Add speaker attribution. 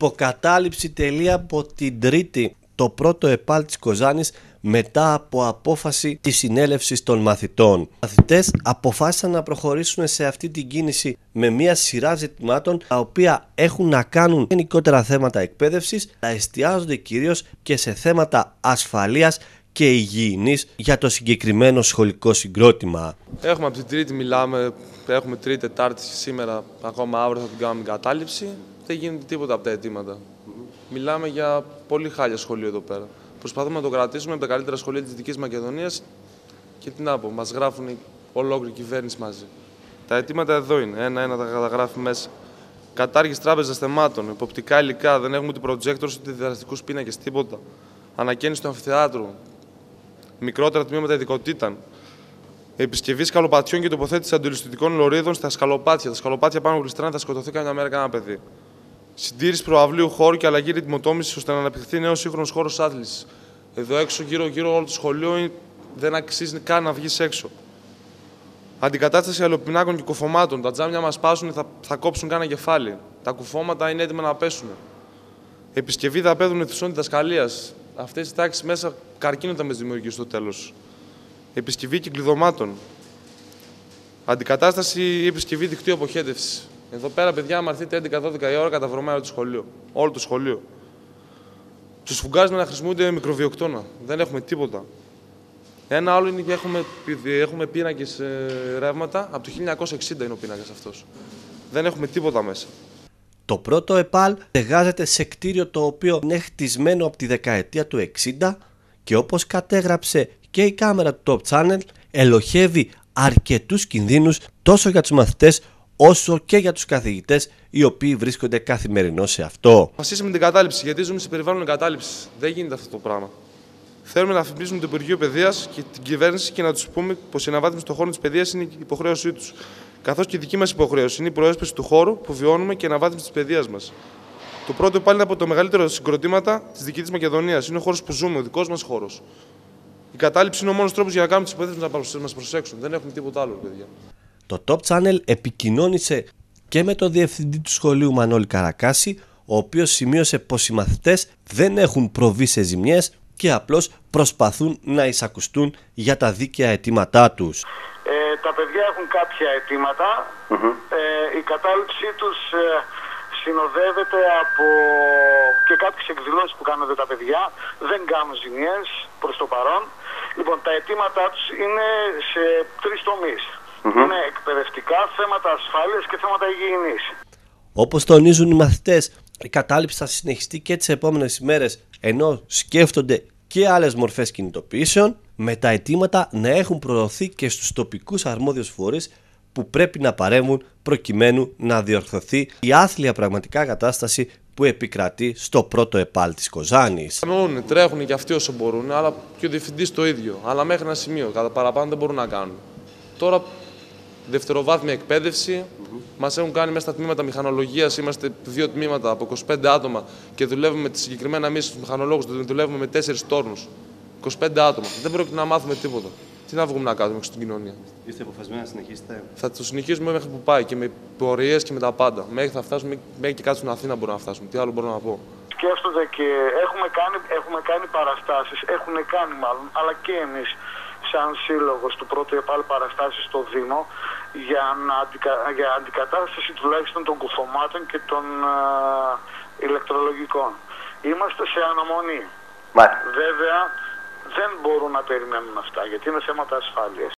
Speaker 1: Υποκατάληψη τελεία από την Τρίτη το πρώτο ΕΠΑΛ της Κοζάνης μετά από απόφαση της συνέλευσης των μαθητών. Οι μαθητές αποφάσισαν να προχωρήσουν σε αυτή την κίνηση με μια σειρά ζητημάτων τα οποία έχουν να κάνουν γενικότερα θέματα εκπαίδευσης, τα εστιάζονται κυρίως και σε θέματα ασφαλείας και υγιεινής για το συγκεκριμένο σχολικό συγκρότημα.
Speaker 2: Έχουμε από την Τρίτη μιλάμε, έχουμε Τρίτη, Τετάρτη σήμερα, ακόμα αύριο θα την κάνουμε κατάληψη. Δεν γίνεται τίποτα από τα αιτήματα. Μιλάμε για πολύ χάλια σχολείο εδώ πέρα. Προσπαθούμε να το κρατήσουμε με τα καλύτερα σχολεία της Δυτικής Μακεδονίας και τι να πω, μας γράφουν ολόκληρη κυβέρνηση μαζί. Τα αιτήματα εδώ είναι. Ένα-ένα τα καταγράφει μέσα. Κατάργηση τράπεζας θεμάτων, υποπτικά υλικά, δεν έχουμε ούτε projectors ούτε διδακτικού πίνακες, τίποτα. Ανακαίνιση του αμφιθεάτρου. Μικρότερα τμήματα ειδικοτήτων. Επισκευή σκαλοπατιών και τοποθέτηση αντιληστικών λωρίδων στα σκαλοπάτια. Τα σκαλοπάτια πάνω γλιστράνε, θα σκοτωθεί καμιά μέρα κανένα παιδί. Συντήρηση προαυλίου χώρου και αλλαγή ρυθμοτόμησης ώστε να αναπτυχθεί νέος σύγχρονος χώρος άθλησης. Εδώ έξω, γύρω-γύρω όλο το σχολείο δεν αξίζει καν να βγεις έξω. Αντικατάσταση αλλοπινάκων και κουφωμάτων. Τα τζάμια μας πάσουν, θα, θα κόψουν κάνα κεφάλι. Τα κουφώματα είναι έτοιμα να πέσουν. Επισκευή δαπέδων εθισών διδασκαλίας. Αυτές οι τάξεις μέσα καρκίνοντα με δημιουργεί στο τέλος. Επισκευή κυκλειδωμάτων. Αντικατάσταση ή επισκευή δικτύου αποχέτευσης. Εδώ πέρα, παιδιά, άμα έρθετε 11-12 η ώρα, καταβρωμάει όλο το σχολείο. Όλο το σχολείο. Τους φουγκάζουμε να χρησιμοποιούνται μικροβιοκτώνα. Δεν έχουμε τίποτα. Ένα άλλο είναι ότι έχουμε, έχουμε πίνακες ε, ρεύματα. Από το 1960 είναι ο πίνακας αυτός. Δεν έχουμε τίποτα μέσα.
Speaker 1: Το πρώτο ΕΠΑΛ εργάζεται σε κτίριο το οποίο είναι χτισμένο από τη δεκαετία του 60 και όπως κατέγραψε και η κάμερα του Top Channel ελοχεύει αρκετούς κινδύνους τόσο για τους μαθητές όσο και για τους καθηγητές οι οποίοι βρίσκονται καθημερινώ σε αυτό.
Speaker 2: Βασίσαμε την κατάληψη, γιατί ζούμε σε περιβάλλον κατάληψη. Δεν γίνεται αυτό το πράγμα. Θέλουμε να αφιπνίσουμε το Υπουργείο Παιδείας και την κυβέρνηση και να τους πούμε πως η αναβάθμιση των χώρων της παιδείας είναι η υποχρέωσή τους. Καθώς και η δική μας υποχρέωση είναι η προέσπιση του χώρου που βιώνουμε και η αναβάθμιση της παιδείας μας. Το πρώτο πάλι είναι από το μεγαλύτερο συγκροτήματα της δικής της Μακεδονίας. Είναι ο χώρος που ζούμε, ο δικός μας χώρος. Η κατάληψη είναι ο μόνος τρόπος για να κάνουμε τις υποθέσεις να μας προσέξουν. Δεν έχουμε τίποτα άλλο, παιδιά.
Speaker 1: Το Top Channel επικοινώνησε και με τον διευθυντή του σχολείου Μανώλη Καρακάση, ο οποίος σημείωσε πως οι μαθητές δεν έχουν προβεί σε ζημιές και απλώς προσπαθούν να εισακουστούν για τα δίκαια αιτήματά τους.
Speaker 3: Ε, τα παιδιά έχουν κάποια ε, η κατάληψή τους ε, συνοδεύεται από και κάποιες εκδηλώσεις που κάνουν τα παιδιά, δεν κάνουν ζημιές προς το παρόν. Λοιπόν, τα αιτήματά τους είναι σε τρεις τομείς. Είναι εκπαιδευτικά, θέματα ασφάλειας και θέματα υγιεινής.
Speaker 1: Όπως τονίζουν οι μαθητές, η κατάληψη θα συνεχιστεί και τις επόμενες ημέρες ενώ σκέφτονται και άλλες μορφές κινητοποιήσεων με τα αιτήματα να έχουν προωθεί και στους τοπικούς αρμόδιους φορείς που πρέπει να παρέμβουν προκειμένου να διορθωθεί η άθλια πραγματικά κατάσταση που επικρατεί στο πρώτο επάλ της Κοζάνης.
Speaker 2: Κάνουν, τρέχουν και αυτοί όσο μπορούν, αλλά και ο διευθυντής το ίδιο. Αλλά μέχρι ένα σημείο, κατά παραπάνω δεν μπορούν να κάνουν. Τώρα δευτεροβάθμια εκπαίδευση. Mm-hmm. Μας έχουν κάνει μέσα στα τμήματα μηχανολογίας. Είμαστε δύο τμήματα από 25 άτομα και δουλεύουμε με συγκεκριμένα εμείς τους μηχανολόγους. Δουλεύουμε με τέσσερις τόρνους. 25 άτομα. Δεν πρόκειται να μάθουμε τίποτα. Τι να βγούμε να κάνουμε στην κοινωνία;
Speaker 4: Είστε αποφασμένοι να συνεχίσετε;
Speaker 2: Θα το συνεχίσουμε μέχρι που πάει και με πορείες και με τα πάντα. Μέχρι θα φτάσουμε, μέχρι και κάτω στην Αθήνα μπορούμε να φτάσουμε. Τι άλλο μπορώ να πω;
Speaker 3: Σκέφτονται και έχουμε κάνει, έχουμε κάνει παραστάσεις, έχουν κάνει μάλλον, αλλά και εμείς σαν σύλλογος του πρώτου ΕΠΑΛ παραστάσεις στο Δήμο για, να αντικα... για αντικατάσταση τουλάχιστον των κουφωμάτων και των ηλεκτρολογικών. Είμαστε σε αναμονή. Βέβαια δεν μπορούν να περιμένουν αυτά γιατί είναι θέματα ασφάλειας.